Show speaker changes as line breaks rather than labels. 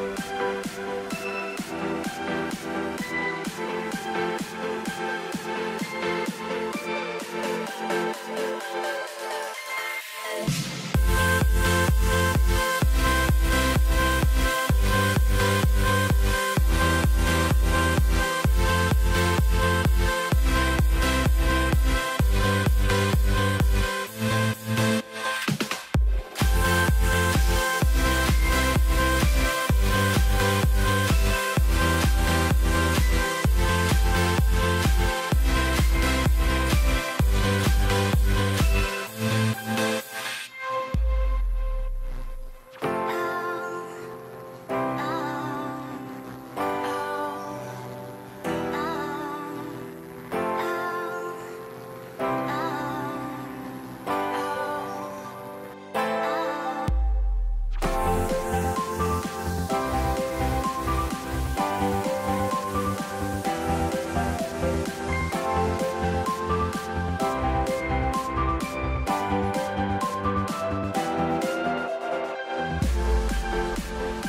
Thank you.